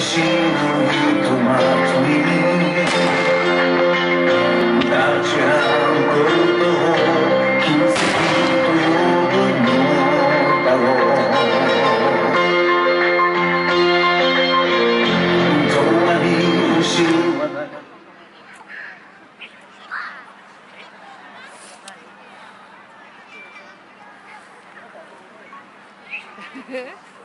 しのひとまとに立ち会うことを奇跡と呼ぶのだろう本当は見失わないえ